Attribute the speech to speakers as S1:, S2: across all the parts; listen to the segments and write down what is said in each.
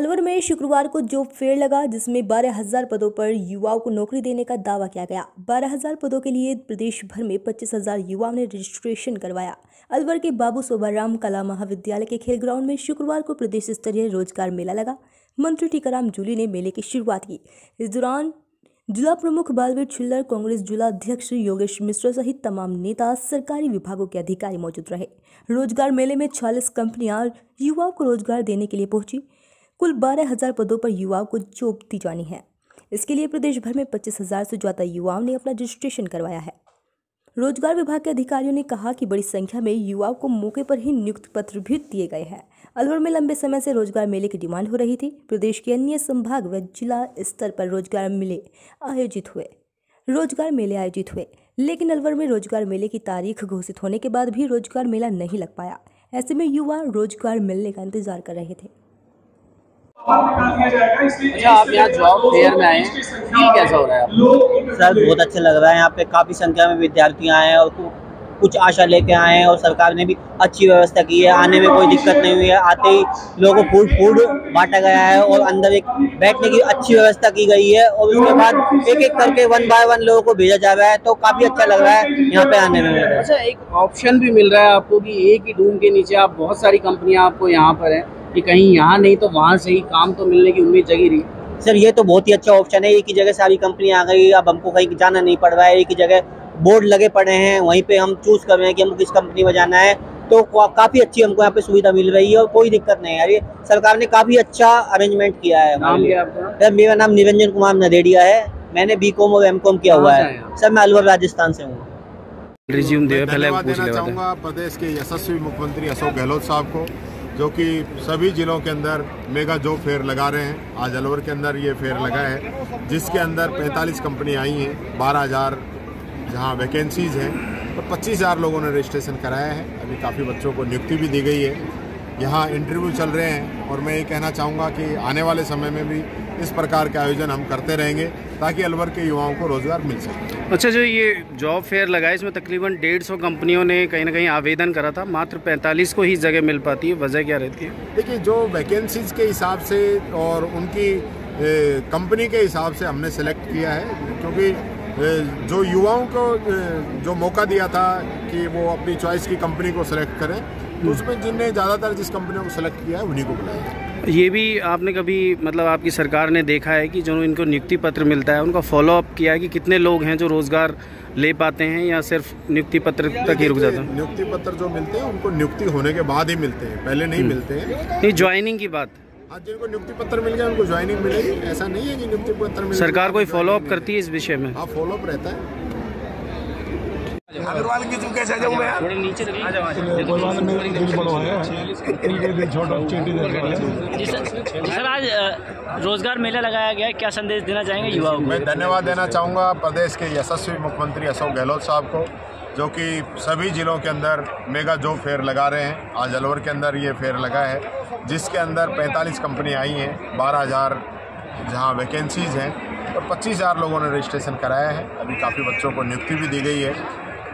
S1: अलवर में शुक्रवार को जॉब फेयर लगा, जिसमें बारह हज़ार पदों पर युवाओं को नौकरी देने का दावा किया गया। बारह हज़ार पदों के लिए प्रदेश भर में पच्चीस हज़ार युवाओं ने रजिस्ट्रेशन करवाया। अलवर के बाबू सोबाराम कला महाविद्यालय के खेल ग्राउंड में शुक्रवार को प्रदेश स्तरीय रोज़गार मेला लगा। मंत्री टीकाराम जूली ने मेले की शुरुआत की। इस दौरान जिला प्रमुख बालवीर छिल्लर, कांग्रेस जिला अध्यक्ष योगेश मिश्र सहित तमाम नेता, सरकारी विभागों के अधिकारी मौजूद रहे। रोज़गार मेले में 40 कंपनियाँ युवाओं को रोज़गार देने के लिए पहुँची। कुल बारह हज़ार पदों पर युवाओं को जॉब दी जानी है। इसके लिए प्रदेश भर में पच्चीस हज़ार से ज़्यादा युवाओं ने अपना रजिस्ट्रेशन करवाया है। रोज़गार विभाग के अधिकारियों ने कहा कि बड़ी संख्या में युवाओं को मौके पर ही नियुक्ति पत्र भी दिए गए हैं। अलवर में लंबे समय से रोज़गार मेले की डिमांड हो रही थी। प्रदेश के अन्य संभाग व जिला स्तर पर रोज़गार मेले आयोजित हुए। रोज़गार मेले आयोजित हुए, लेकिन अलवर में रोज़गार मेले की तारीख घोषित होने के बाद भी रोज़गार मेला नहीं लग पाया। ऐसे में युवा रोज़गार मिलने का इंतज़ार कर रहे थे।
S2: अच्छा आप यहाँ जॉब फेयर में आए फील कैसा हो रहा है आपको?
S3: सर बहुत अच्छा लग रहा है यहाँ पे। काफ़ी संख्या में विद्यार्थी आए हैं और कुछ आशा लेके आए हैं और सरकार ने भी अच्छी व्यवस्था की है। आने में कोई दिक्कत नहीं हुई है। आते ही लोगों को फ़ूड फ़ूड बांटा गया है और अंदर एक बैठने की अच्छी व्यवस्था की गई है और उसके बाद एक एक करके वन बाय वन लोगों को भेजा जा रहा है। तो काफ़ी अच्छा लग रहा है यहाँ पे आने में।
S2: अच्छा एक ऑप्शन भी मिल रहा है आपको कि एक ही डूम के नीचे आप बहुत सारी कंपनियाँ आपको यहाँ पर हैं। कि कहीं यहाँ नहीं तो वहाँ से ही काम तो मिलने की उम्मीद जगी रही।
S3: सर ये तो बहुत ही अच्छा ऑप्शन है। एक ही जगह सारी कंपनी आ गई। अब हमको कहीं जाना नहीं पड़ रहा है। एक ही जगह बोर्ड लगे पड़े हैं। वहीं पे हम चूज़ कर रहे हैं कि हमको किस कंपनी में जाना है। तो काफ़ी अच्छी हमको यहाँ पे सुविधा मिल रही है और कोई दिक्कत नहीं है। ये सरकार ने काफ़ी अच्छा अरेंजमेंट किया है
S2: नाम क्या आपका?
S3: सर मेरा नाम निरंजन कुमार नदेड़िया है। मैंने बी कॉम और एम कॉम किया हुआ है। सर मैं अलवर राजस्थान से हूँ।
S2: रिज्यूम
S4: मैं धन्यवाद देना चाहूँगा। प्रदेश के यशस्वी मुख्यमंत्री अशोक गहलोत साहब को। जो कि सभी जिलों के अंदर मेगा जॉब फेयर लगा रहे हैं। आज अलवर के अंदर ये फेयर लगा है, जिसके अंदर 45 कंपनी आई हैं, बारह हज़ार जहाँ वैकेंसीज हैं। तो पच्चीस हज़ार लोगों ने रजिस्ट्रेशन कराया है। अभी काफ़ी बच्चों को नियुक्ति भी दी गई है। यहाँ इंटरव्यू चल रहे हैं और मैं ये कहना चाहूँगा कि आने वाले समय में भी इस प्रकार के आयोजन हम करते रहेंगे ताकि अलवर के युवाओं को रोज़गार मिल सके।
S5: अच्छा जो ये जॉब फेयर लगा है इसमें तकरीबन डेढ़ सौ कंपनियों ने कहीं ना कहीं आवेदन करा था मात्र पैंतालीस को ही जगह मिल पाती है वजह क्या रहती है?
S4: देखिए जो वैकेंसीज के हिसाब से और उनकी कंपनी के हिसाब से हमने सेलेक्ट किया है क्योंकि जो युवाओं को जो मौका दिया था कि वो अपनी चॉइस की कंपनी को सेलेक्ट करें तो उसमें जिनने ज़्यादातर जिस कंपनी को सेलेक्ट किया है उन्हीं को बुलाया।
S5: ये भी आपने कभी मतलब आपकी सरकार ने देखा है कि जो इनको नियुक्ति पत्र मिलता है उनका फॉलो अप किया है कि कितने लोग हैं जो रोज़गार ले पाते हैं या सिर्फ़ नियुक्ति पत्र तक ही रुक जाता है?
S4: नियुक्ति पत्र जो मिलते हैं उनको नियुक्ति होने के बाद ही मिलते हैं पहले नहीं मिलते हैं।
S5: नहीं ज्वाइनिंग की बात।
S4: आज जिनको नियुक्ति पत्र मिल गया उनको ज्वाइनिंग मिलेगी। ऐसा नहीं है कि नियुक्ति पत्र मिल
S5: सरकार कोई फॉलो अप करती है इस विषय में?
S4: हाँ फॉलो अप रहता है।
S6: अग्रवाल की तुम कैसे जाऊँ मैं
S5: थोड़ा नीचे
S7: जी सर जी सर आज रोज़गार मेला लगाया गया क्या संदेश देना चाहेंगे युवाओं को?
S4: मैं धन्यवाद देना चाहूँगा प्रदेश के यशस्वी मुख्यमंत्री अशोक गहलोत साहब को। जो कि सभी जिलों के अंदर मेगा जॉब फेयर लगा रहे हैं। आज अलवर के अंदर ये फेयर लगा है, जिसके अंदर 45 कंपनी आई हैं, बारह हज़ार जहाँ वैकेंसीज हैं, और पच्चीस हज़ार लोगों ने रजिस्ट्रेशन कराया है। अभी काफ़ी बच्चों को नियुक्ति भी दी गई है।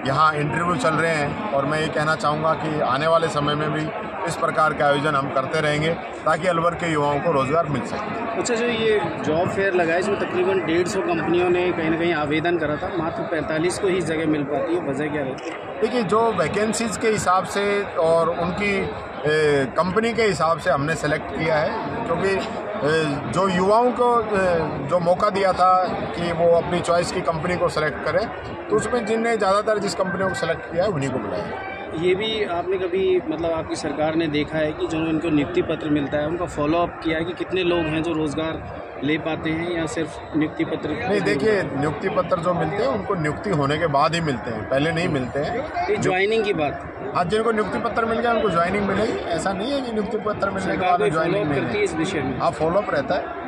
S4: यहाँ इंटरव्यू चल रहे हैं और मैं ये कहना चाहूँगा कि आने वाले समय में भी इस प्रकार के आयोजन हम करते रहेंगे ताकि अलवर के युवाओं को रोज़गार मिल सके।
S5: अच्छा जो ये जॉब फेयर लगा है इसमें तकरीबन डेढ़ सौ कंपनियों ने कहीं ना कहीं आवेदन करा था मात्र पैंतालीस को ही जगह मिल पाती है वजह क्या रहती है
S4: देखिए जो वैकेंसीज के हिसाब से और उनकी कंपनी के हिसाब से हमने सेलेक्ट किया है क्योंकि जो युवाओं को जो मौका दिया था कि वो अपनी चॉइस की कंपनी को सेलेक्ट करें तो उसमें जिनने ज़्यादातर जिस कंपनी को सेलेक्ट किया है उन्हीं को बुलाया
S5: ये भी आपने कभी मतलब आपकी सरकार ने देखा है कि जो इनको नियुक्ति पत्र मिलता है उनका फॉलो अप किया है कि कितने लोग हैं जो रोज़गार ले पाते हैं या सिर्फ़ नियुक्ति पत्र?
S4: नहीं देखिए नियुक्ति पत्र जो मिलते हैं उनको नियुक्ति होने के बाद ही मिलते हैं पहले नहीं मिलते हैं।
S5: ज्वाइनिंग की बात।
S4: आज जिनको नियुक्ति पत्र मिल गया उनको ज्वाइनिंग मिलेगी ऐसा नहीं है कि नियुक्ति पत्र मिलने के बाद ज्वाइनिंग मिलेगी
S5: आप
S4: हाँ। फॉलोअप रहता है।